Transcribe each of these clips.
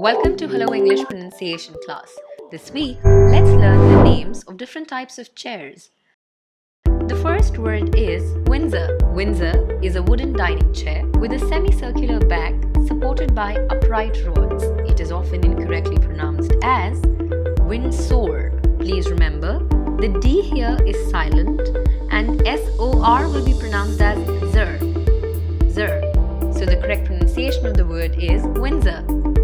Welcome to Hello English pronunciation class. This week, let's learn the names of different types of chairs. The first word is Windsor. Windsor is a wooden dining chair with a semicircular back supported by upright rods. It is often incorrectly pronounced as Windsor. Please remember, the D here is silent and S-O-R will be pronounced as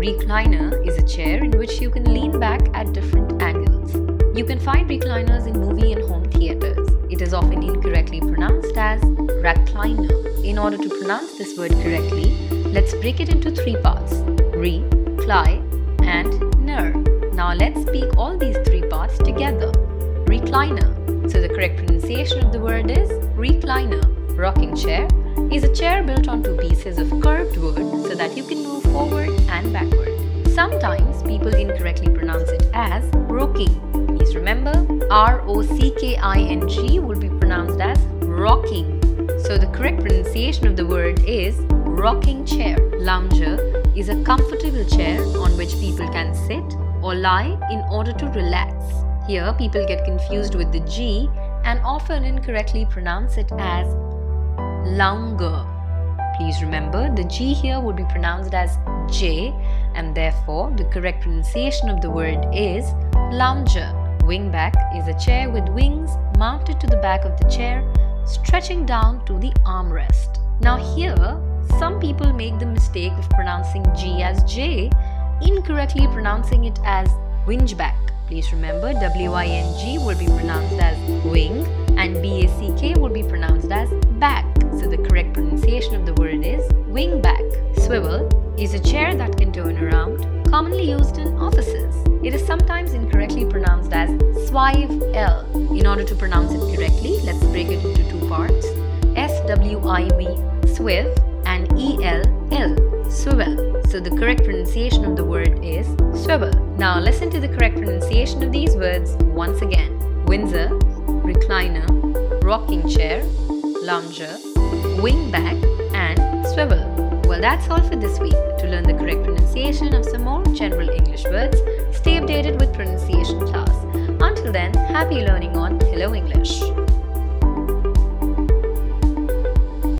Recliner is a chair in which you can lean back at different angles. You can find recliners in movie and home theaters. It is often incorrectly pronounced as recliner. In order to pronounce this word correctly, let's break it into three parts re, cly, and ner. Now let's speak all these three parts together. Recliner. So the correct pronunciation of the word is recliner. Rocking chair is a chair built on two pieces of curved wood so that you can move forward and backward. Sometimes people incorrectly pronounce it as rocking. Please remember, R-O-C-K-I-N-G will be pronounced as rocking. So the correct pronunciation of the word is rocking chair. Lounger is a comfortable chair on which people can sit or lie in order to relax. Here people get confused with the G and often incorrectly pronounce it as lounger. Please remember the G here would be pronounced as J and therefore the correct pronunciation of the word is lounger. Wingback is a chair with wings mounted to the back of the chair stretching down to the armrest. Now here some people make the mistake of pronouncing G as J incorrectly pronouncing it as wingeback. Please remember W-I-N-G will be pronounced as wing and B-A-C-K will be pronounced as back. Swivel is a chair that can turn around, commonly used in offices. It is sometimes incorrectly pronounced as swive L. In order to pronounce it correctly, let's break it into two parts. S-W-I-V, swiv, and E-L-L, swivel. So the correct pronunciation of the word is swivel. Now listen to the correct pronunciation of these words once again. Windsor, recliner, rocking chair, lounger, wingback, that's all for this week. To learn the correct pronunciation of some more general English words, stay updated with pronunciation class. Until then, happy learning on Hello English.